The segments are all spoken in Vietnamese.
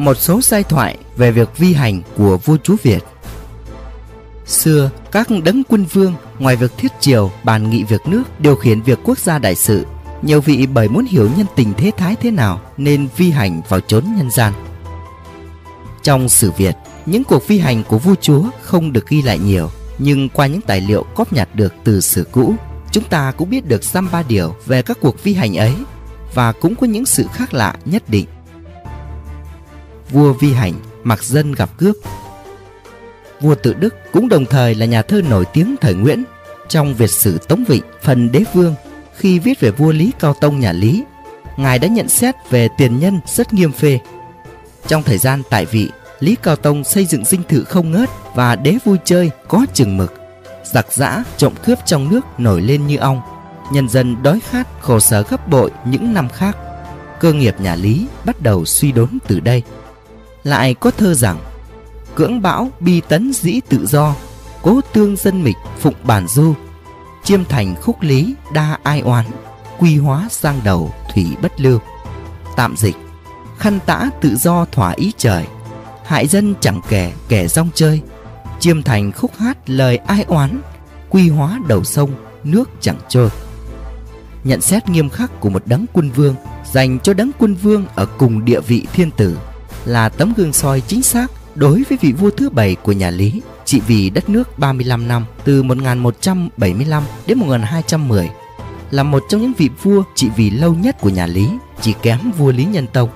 Một số giai thoại về việc vi hành của vua chúa Việt. Xưa, các đấng quân vương ngoài việc thiết triều, bàn nghị việc nước, điều khiển việc quốc gia đại sự Nhiều vị bởi muốn hiểu nhân tình thế thái thế nào nên vi hành vào chốn nhân gian. Trong sử Việt, những cuộc vi hành của vua chúa không được ghi lại nhiều Nhưng qua những tài liệu cóp nhặt được từ sử cũ Chúng ta cũng biết được dăm ba điều về các cuộc vi hành ấy Và cũng có những sự khác lạ nhất định. Vua vi hành, mặc dân gặp cướp Vua tự Đức cũng đồng thời là nhà thơ nổi tiếng thời Nguyễn Trong Việt sử Tống Vịnh, phần đế vương. Khi viết về vua Lý Cao Tông nhà Lý Ngài đã nhận xét về tiền nhân rất nghiêm phê. Trong thời gian tại vị Lý Cao Tông xây dựng dinh thự không ngớt Và đế vui chơi có chừng mực. Giặc giã trộm cướp trong nước nổi lên như ong. Nhân dân đói khát khổ sở gấp bội những năm khác. Cơ nghiệp nhà lý bắt đầu suy đốn từ đây lại có thơ rằng, cưỡng bão bi tấn dĩ tự do, cố tương dân mịch phụng bản du, chiêm thành khúc lý đa ai oán, quy hóa sang đầu thủy bất lưu. Tạm dịch, khăn tã tự do thỏa ý trời, hại dân chẳng kẻ kẻ rong chơi. Chiêm thành khúc hát lời ai oán, quy hóa đầu sông, nước chẳng trôi. Nhận xét nghiêm khắc của một đấng quân vương, dành cho đấng quân vương ở cùng địa vị thiên tử là tấm gương soi chính xác đối với vị vua thứ bảy của nhà Lý trị vì đất nước 35 năm từ 1175 đến 1210 là một trong những vị vua trị vì lâu nhất của nhà Lý chỉ kém vua Lý Nhân Tông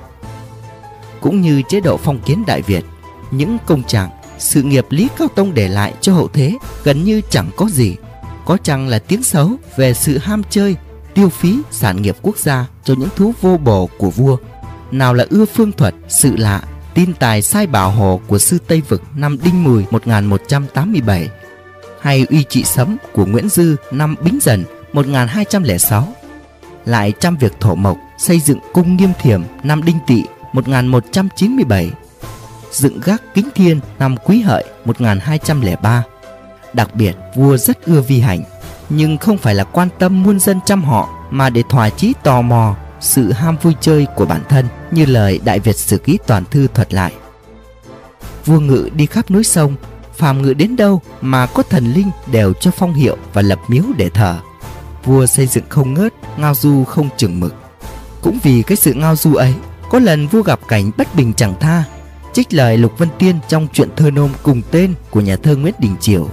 cũng như chế độ phong kiến Đại Việt những công trạng sự nghiệp Lý Cao Tông để lại cho hậu thế gần như chẳng có gì. Có chăng là tiếng xấu về sự ham chơi, tiêu phí sản nghiệp quốc gia cho những thú vô bổ của vua. Nào là ưa phương thuật, sự lạ, tin tài sai bảo hộ của sư Tây Vực năm Đinh Mùi 1187 hay uy trị sấm của Nguyễn Dư năm Bính Dần 1206 lại trăm việc thổ mộc xây dựng cung nghiêm thiểm năm Đinh Tỵ 1197 dựng gác kính thiên năm Quý Hợi 1203. Đặc biệt, vua rất ưa vi hành, nhưng không phải là quan tâm muôn dân trăm họ mà để thỏa chí tò mò sự ham vui chơi của bản thân như lời Đại Việt Sử Ký Toàn Thư thuật lại. Vua ngự đi khắp núi sông, phàm ngự đến đâu mà có thần linh đều cho phong hiệu và lập miếu để thờ. Vua xây dựng không ngớt, ngao du không chừng mực. Cũng vì cái sự ngao du ấy, có lần vua gặp cảnh bất bình chẳng tha trích lời Lục Vân Tiên trong truyện thơ nôm cùng tên của nhà thơ Nguyễn Đình Chiểu.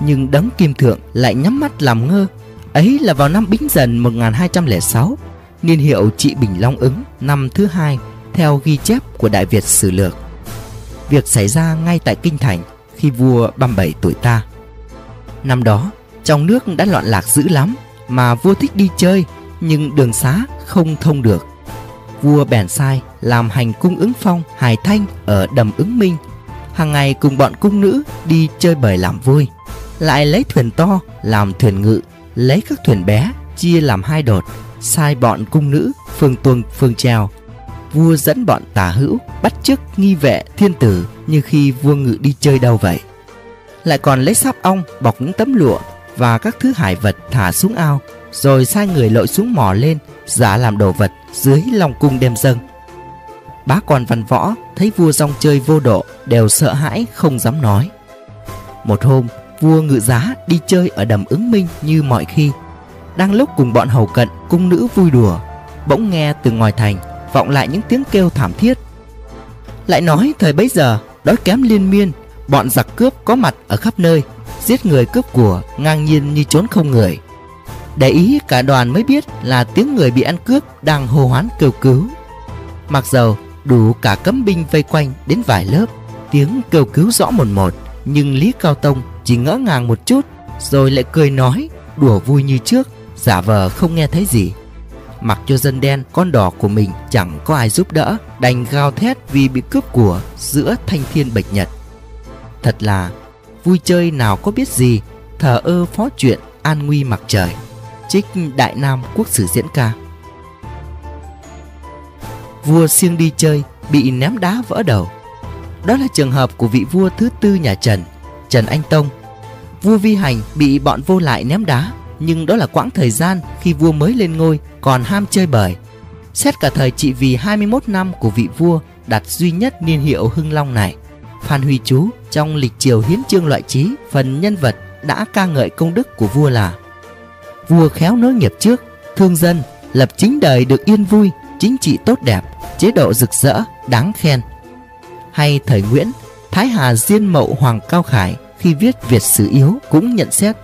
Nhưng đấng kim thượng lại nhắm mắt làm ngơ. Ấy là vào năm Bính Dần 1206, niên hiệu trị Bình Long ứng năm thứ hai theo ghi chép của Đại Việt Sử Lược. Việc xảy ra ngay tại Kinh Thành khi vua 37 tuổi ta. Năm đó, trong nước đã loạn lạc dữ lắm mà vua thích đi chơi nhưng đường xá không thông được vua bèn sai làm hành cung ứng phong hải thanh ở đầm ứng minh hàng ngày cùng bọn cung nữ đi chơi bời làm vui lại lấy thuyền to làm thuyền ngự lấy các thuyền bé chia làm hai đột sai bọn cung nữ, phương tuần phương treo. Vua dẫn bọn tả hữu, bắt chước nghi vệ, thiên tử như khi vua ngự đi chơi đâu vậy? Lại còn lấy sáp ong, bọc những tấm lụa và các thứ hải vật thả xuống ao, rồi sai người lội xuống mò lên, giả làm đồ vật dưới lòng cung đem dâng. Bá quan văn võ thấy vua rong chơi vô độ, đều sợ hãi, không dám nói. Một hôm, vua ngự giá đi chơi ở đầm ứng minh như mọi khi đang lúc cùng bọn hầu cận, cung nữ vui đùa, bỗng nghe từ ngoài thành vọng lại những tiếng kêu thảm thiết. Lại nói thời bấy giờ, đói kém liên miên, bọn giặc cướp có mặt ở khắp nơi, giết người cướp của, ngang nhiên như trốn không người. Để ý cả đoàn mới biết là tiếng người bị ăn cướp đang hô hoán kêu cứu. Mặc dầu đủ cả cấm binh vây quanh đến vài lớp, Tiếng kêu cứu rõ một một, Nhưng Lý Cao Tông chỉ ngỡ ngàng một chút, Rồi lại cười nói, đùa vui như trước. Giả vờ không nghe thấy gì. Mặc cho dân đen, con đỏ của mình chẳng có ai giúp đỡ, Đành gào thét vì bị cướp của giữa thanh thiên bạch nhật. Thật là, vui chơi nào có biết gì, Thờ ơ phó chuyện an nguy mặc trời. Trích Đại Nam Quốc sử diễn ca. Vua siêng đi chơi, bị ném đá vỡ đầu. Đó là trường hợp của vị vua thứ tư nhà Trần Trần Anh Tông. Vua Vi Hành bị bọn vô lại ném đá. Nhưng đó là quãng thời gian khi vua mới lên ngôi còn ham chơi bời Xét cả thời trị vì 21 năm của vị vua đặt duy nhất niên hiệu Hưng Long này Phan Huy Chú trong lịch triều hiến chương loại trí phần nhân vật đã ca ngợi công đức của vua là Vua khéo nối nghiệp trước, thương dân, lập chính đời được yên vui, chính trị tốt đẹp, chế độ rực rỡ, đáng khen. Hay thời Nguyễn, Thái Hà Diên Mậu Hoàng Cao Khải khi viết Việt sử yếu cũng nhận xét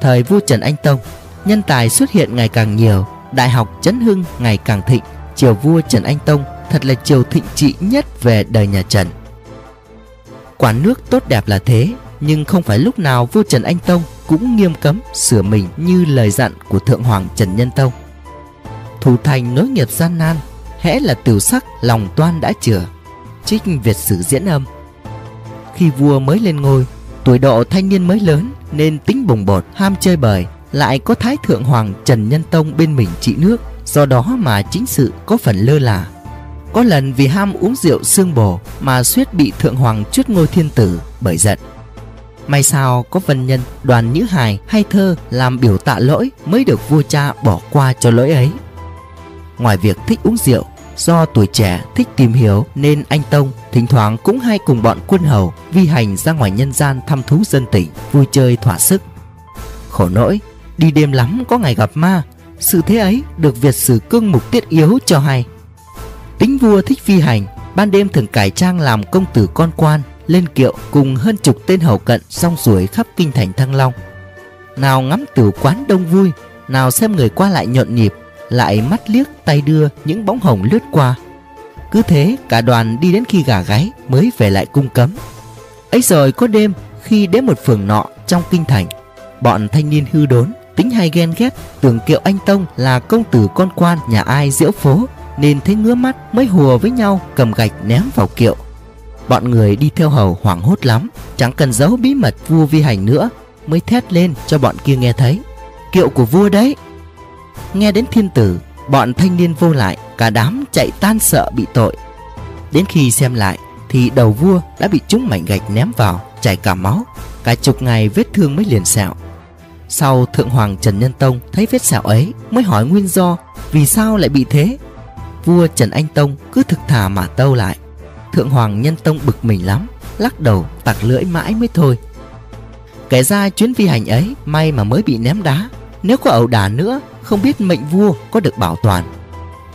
thời vua Trần Anh Tông, nhân tài xuất hiện ngày càng nhiều, đại học chấn hưng ngày càng thịnh, triều vua Trần Anh Tông thật là triều thịnh trị nhất về đời nhà Trần. Quản nước tốt đẹp là thế, nhưng không phải lúc nào vua Trần Anh Tông cũng nghiêm cấm sửa mình như lời dặn của Thượng Hoàng Trần Nhân Tông. Thủ thành nối nghiệp gian nan, hễ là tiểu sắc lòng toan đã chừa Trích Việt sử diễn âm Khi vua mới lên ngôi, tuổi độ thanh niên mới lớn nên tính bồng bột, ham chơi bời, lại có Thái Thượng Hoàng Trần Nhân Tông bên mình trị nước, do đó mà chính sự có phần lơ là. Có lần vì ham uống rượu xương bồ mà suýt bị Thượng Hoàng chuốt ngôi thiên tử bởi giận. May sao có vân nhân, đoàn nhữ hài hay thơ làm biểu tạ lỗi mới được vua cha bỏ qua cho lỗi ấy. Ngoài việc thích uống rượu, do tuổi trẻ thích tìm hiểu nên anh Tông thỉnh thoảng cũng hay cùng bọn quân hầu vi hành ra ngoài nhân gian thăm thú dân tỉnh, vui chơi thỏa sức. Khổ nỗi, đi đêm lắm có ngày gặp ma, sự thế ấy được Việt sử cương mục tiết yếu cho hay. Tính vua thích phi hành, ban đêm thường cải trang làm công tử con quan, lên kiệu cùng hơn chục tên hầu cận song ruổi khắp kinh thành Thăng Long. Nào ngắm tử quán đông vui, nào xem người qua lại nhộn nhịp, lại mắt liếc tay đưa những bóng hồng lướt qua. Cứ thế cả đoàn đi đến khi gà gáy mới về lại cung cấm. ấy rồi có đêm khi đến một phường nọ trong kinh thành, bọn thanh niên hư đốn tính hay ghen ghét tưởng kiệu anh Tông là công tử con quan nhà ai diễu phố nên thấy ngứa mắt mới hùa với nhau cầm gạch ném vào kiệu Bọn người đi theo hầu hoảng hốt lắm Chẳng cần giấu bí mật vua vi hành nữa Mới thét lên cho bọn kia nghe thấy Kiệu của vua đấy Nghe đến thiên tử, Bọn thanh niên vô lại, Cả đám chạy tan sợ bị tội. Đến khi xem lại, Thì đầu vua đã bị trúng mảnh gạch ném vào, Chảy cả máu, Cả chục ngày vết thương mới liền sẹo. Sau Thượng Hoàng Trần Nhân Tông thấy vết sẹo ấy, Mới hỏi nguyên do Vì sao lại bị thế. Vua Trần Anh Tông cứ thực thà mà tâu lại. Thượng Hoàng Nhân Tông bực mình lắm, Lắc đầu, tặc lưỡi mãi mới thôi. Kể ra chuyến vi hành ấy May mà mới bị ném đá, Nếu có ẩu đả nữa không biết mệnh vua có được bảo toàn.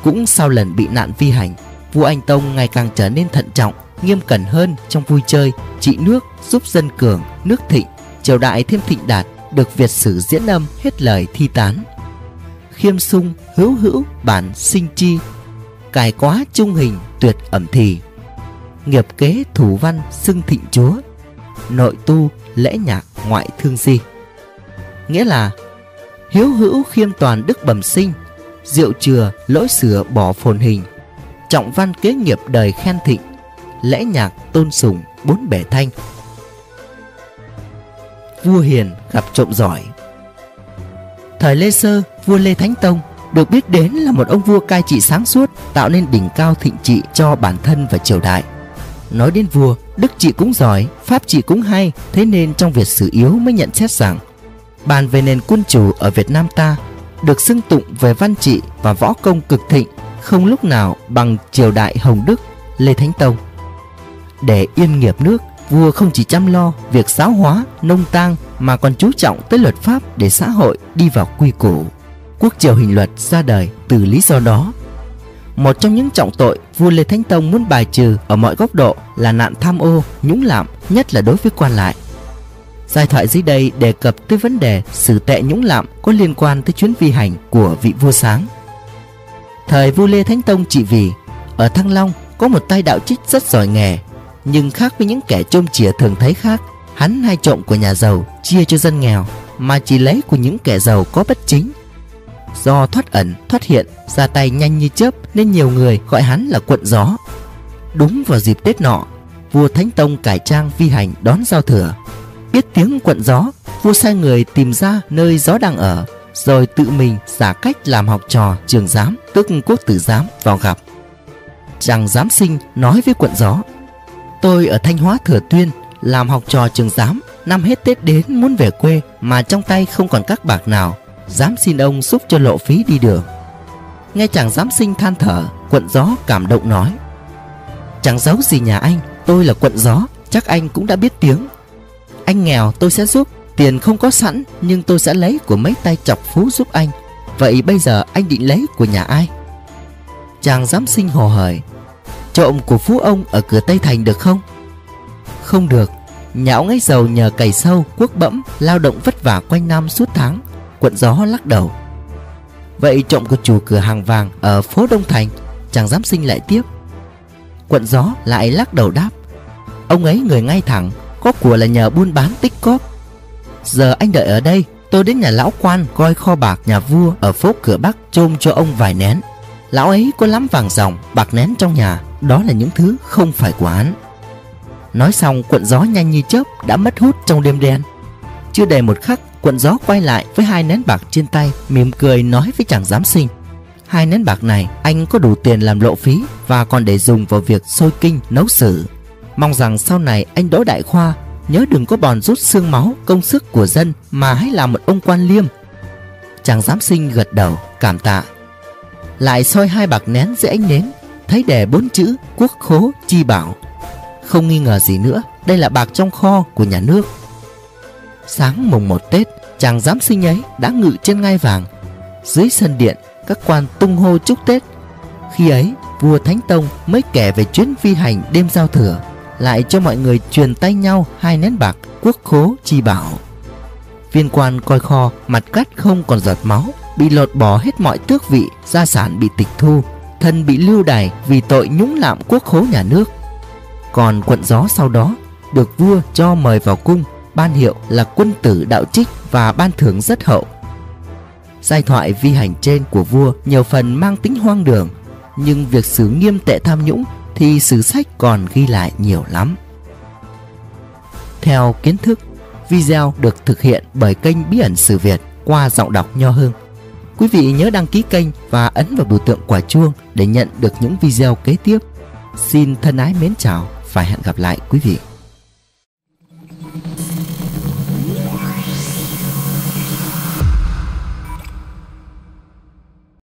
Cũng sau lần bị nạn vi hành, Vua Anh Tông ngày càng trở nên thận trọng, Nghiêm cẩn hơn trong vui chơi, Trị nước, giúp dân cường, Nước thịnh, Triều đại thêm thịnh đạt, Được Việt sử diễn âm hết lời thi tán. Khiêm sung, hữu hữu, bản sinh chi, Cài quá trung hình, tuyệt ẩm thì. Nghiệp kế thủ văn xưng thịnh chúa, nội tu lễ nhạc ngoại thương di. Nghĩa là hiếu hữu khiêm toàn đức bẩm sinh diệu chừa lỗi sửa bỏ phồn hình. Trọng văn kế nghiệp đời khen thịnh lễ nhạc tôn sùng bốn bể thanh. Vua hiền gặp trộm giỏi. Thời lê sơ vua lê thánh tông được biết đến là một ông vua cai trị sáng suốt tạo nên đỉnh cao thịnh trị cho bản thân và triều đại. Nói đến vua, đức trị cũng giỏi, pháp trị cũng hay, thế nên trong việc xử yếu mới nhận xét rằng bàn về nền quân chủ ở Việt Nam ta được xưng tụng về văn trị và võ công cực thịnh, không lúc nào bằng triều đại Hồng Đức, Lê Thánh Tông. Để yên nghiệp nước, vua không chỉ chăm lo việc giáo hóa, nông tang mà còn chú trọng tới luật pháp để xã hội đi vào quy củ. Quốc triều hình luật ra đời từ lý do đó một trong những trọng tội vua Lê Thánh Tông muốn bài trừ ở mọi góc độ là nạn tham ô, nhũng lạm, nhất là đối với quan lại. Giai thoại dưới đây đề cập tới vấn đề xử tệ nhũng lạm có liên quan tới chuyến vi hành của vị vua sáng. Thời vua Lê Thánh Tông trị vì, ở Thăng Long có một tay đạo trích rất giỏi nghề, nhưng khác với những kẻ trông chìa thường thấy khác, hắn hay trộm của nhà giàu chia cho dân nghèo mà chỉ lấy của những kẻ giàu có bất chính Do thoát ẩn, thoát hiện, ra tay nhanh như chớp nên nhiều người gọi hắn là quận gió. Đúng vào dịp Tết nọ, vua Thánh Tông cải trang vi hành đón giao thừa. Biết tiếng quận gió, vua sai người tìm ra nơi gió đang ở, rồi tự mình giả cách làm học trò trường giám, tức quốc tử giám vào gặp. Chàng giám sinh nói với quận gió, tôi ở Thanh Hóa Thừa Tuyên làm học trò trường giám, năm hết Tết đến muốn về quê mà trong tay không còn các bạc nào dám xin ông giúp cho lộ phí đi đường Nghe chàng giám sinh than thở Quận gió cảm động nói Chẳng giấu gì nhà anh Tôi là quận gió Chắc anh cũng đã biết tiếng anh nghèo, tôi sẽ giúp. Tiền không có sẵn, Nhưng tôi sẽ lấy của mấy tay chọc phú giúp anh. Vậy bây giờ anh định lấy của nhà ai? Chàng giám sinh hồ hởi. Trộm của phú ông ở cửa Tây Thành được không? Không được. Nhà ông ấy giàu nhờ cày sâu Quốc bẫm, Lao động vất vả quanh năm suốt tháng. Quận gió lắc đầu. Vậy trộm của chủ cửa hàng vàng Ở phố Đông Thành, Chàng giám sinh lại tiếp. Quận gió lại lắc đầu đáp. Ông ấy người ngay thẳng. Có của là nhờ buôn bán tích cóp. Giờ anh đợi ở đây, Tôi đến nhà lão quan coi kho bạc nhà vua Ở phố cửa Bắc trôm cho ông vài nén. Lão ấy có lắm vàng ròng Bạc nén trong nhà, Đó là những thứ không phải của án Nói xong, cuộn gió nhanh như chớp Đã mất hút trong đêm đen. Chưa đầy một khắc, cuộn gió quay lại Với hai nén bạc trên tay, Mỉm cười nói với chàng giám sinh. Hai nén bạc này, anh có đủ tiền làm lộ phí Và còn để dùng vào việc sôi kinh, nấu sử Mong rằng sau này anh đỗ đại khoa Nhớ đừng có bòn rút xương máu công sức của dân Mà hãy làm một ông quan liêm. Chàng giám sinh gật đầu, cảm tạ. Lại soi hai bạc nén dưới ánh nến, Thấy đề bốn chữ quốc khố chi bảo. Không nghi ngờ gì nữa, Đây là bạc trong kho của nhà nước. Sáng mùng một Tết, Chàng giám sinh ấy đã ngự trên ngai vàng. Dưới sân điện, Các quan tung hô chúc Tết. Khi ấy, vua Thánh Tông mới kể về chuyến vi hành đêm giao thừa lại cho mọi người truyền tay nhau hai nén bạc, quốc khố chi bảo. Viên quan coi kho, mặt cắt không còn giọt máu, bị lột bỏ hết mọi tước vị, gia sản bị tịch thu, thân bị lưu đày vì tội nhúng lạm quốc khố nhà nước. Còn quận gió sau đó, được vua cho mời vào cung, ban hiệu là quân tử đạo trích và ban thưởng rất hậu. Giai thoại vi hành trên của vua nhiều phần mang tính hoang đường, nhưng việc xử nghiêm tệ tham nhũng thì sử sách còn ghi lại nhiều lắm. Theo kiến thức, video được thực hiện bởi kênh Bí ẩn Sử Việt qua giọng đọc Nho Hương. Quý vị nhớ đăng ký kênh và ấn vào biểu tượng quả chuông để nhận được những video kế tiếp. Xin thân ái mến chào và hẹn gặp lại quý vị.